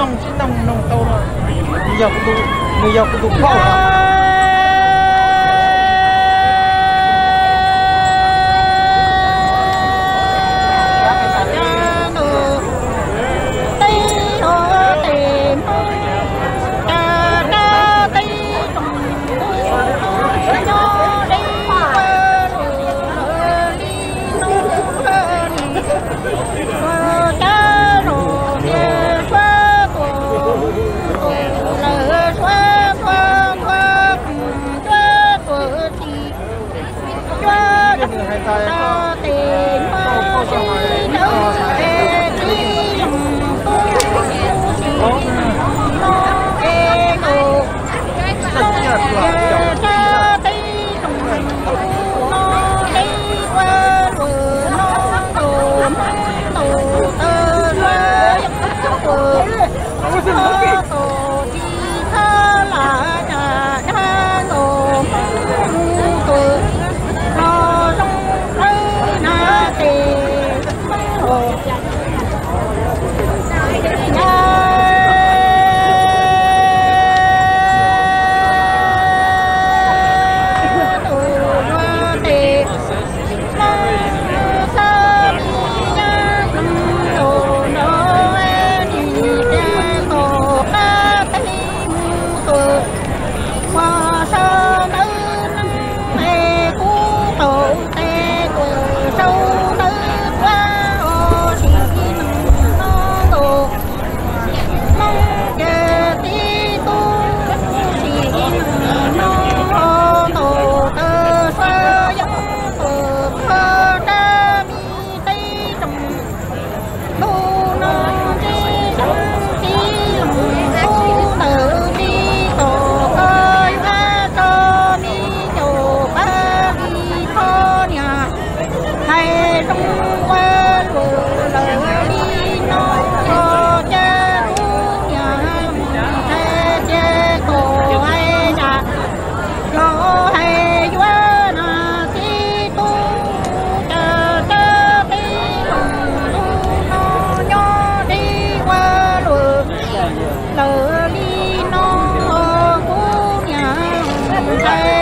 nông nông nông nông tàu rồi bây giờ cũng đủ bây giờ cũng đủ khâu Yeah. lỡ đi nó cô nhà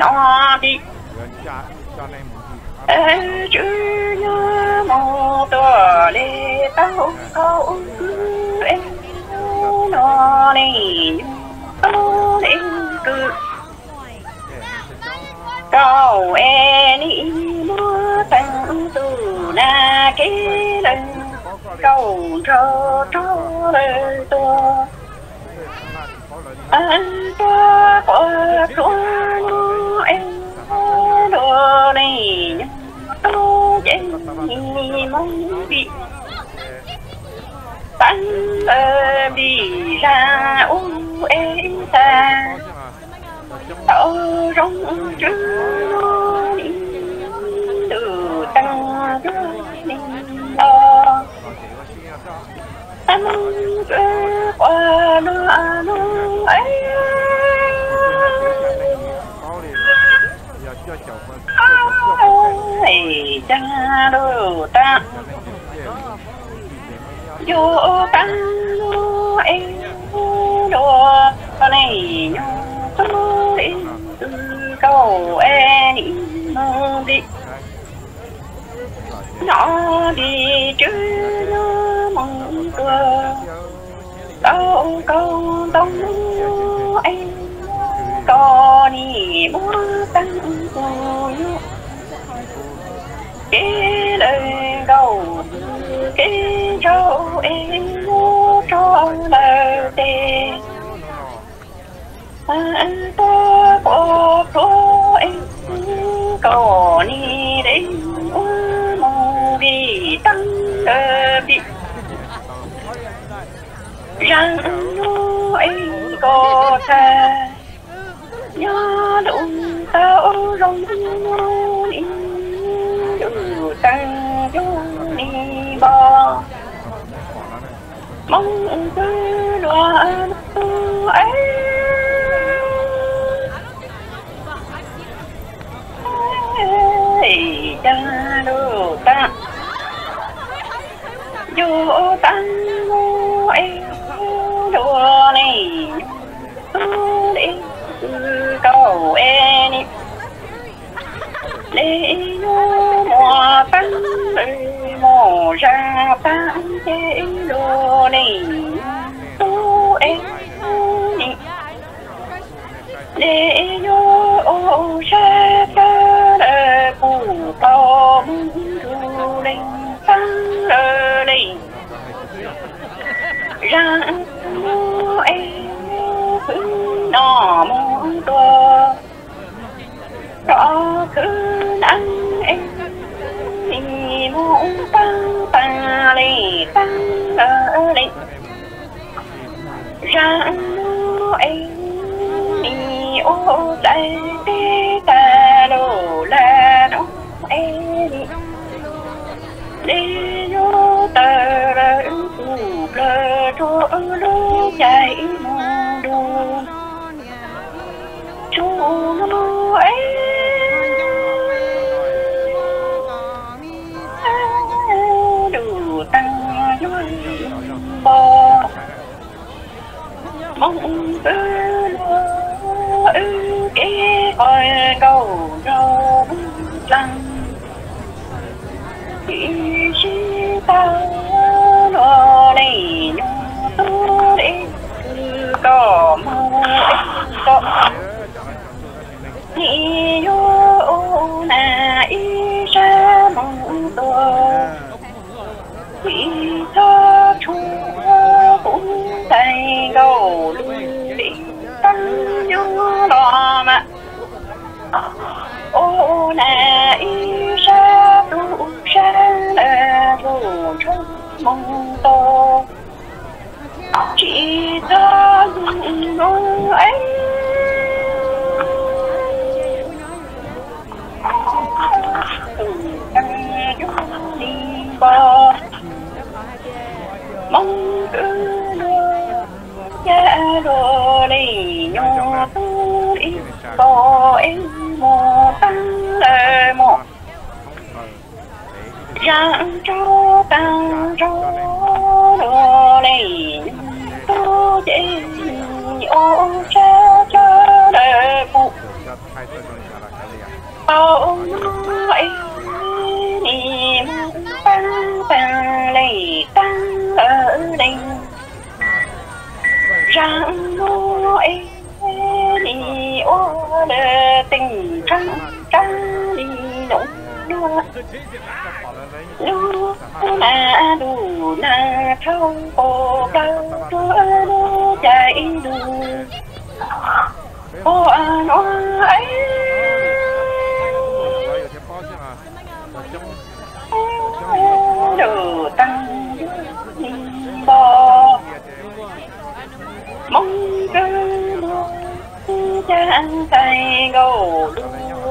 đi nó đi. Ê chữ nhớ mô tờ lê tao câu em nó đi nhô lên cứ Cao em đi mô tăng tù na kê lần câu cho cho lời tôi anh ta qua chúa em này tôi chân mong bị tan đi ra u em ta. Ở trong trứng từ tăng đi. Lo anh qua nó nó ấy ai cha đồ ta. Vô ta em đồ này nhau tôi câu em đi. Nó đi chứ nó mong cơ đâu câu tông em có đi mua tăng của cái lời đầu cái cho em mua cho lời tê anh ta có số em có đi đến mong đi tăng bị rằng em có thể nhớ đủ tao rong đi đủ tăng vô đi bò. Mong cứ loạn ấy. Cha đồ ta. Vô tăng em đồ này đi cầu em để mùa tăng mùa ra tăng chế đồ này tu em để vô cha ta cụ công du lên tăng lên ra em nó mong tua đó cứ nắng em mong tăng tăng lên tăng lên ra em ô lại ta lô la nó em đi. Vô tờ ra cụ lơ cho lô chạy mù. Mong to. Chỉ cho dùng ấy đi bò mong cứ đưa cha đồ đi nhỏ tôi đi em một tăng lệ một rạng cho tăng cho đồ tu chế ô cha cha đệ phụ ô ấy niềm tăng tăng này tăng ở đây rằng nói đi ô lệ đua lu na đủ na thâu cô cao chúa lu chạy đủ cô à nó ấy đồ tăng bò mong cơ cha tay gầu đu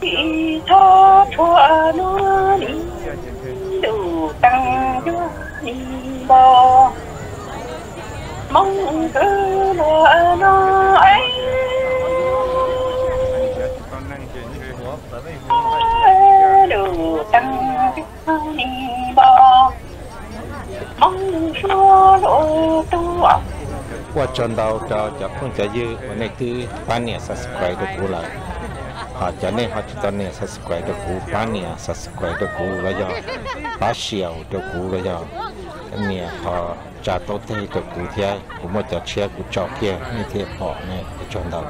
đi thọ thua nó đi đủ tăng chúa đi bò. Mong cứ lùa nó ấy. Đủ tăng chúa đi bò. Mong chúa lộ tu qua chân đầu cho chắc con trả dư và này thứ quan niệm subscribe được của lại họ cho nên họ cho nên sao quay được cú bán nè sao quay được cú bây giờ bá xiao được cú bây giờ nè họ trả tốt thế được cú thế cũng một cho xe cũng cho kia. Như thế họ này cho đâu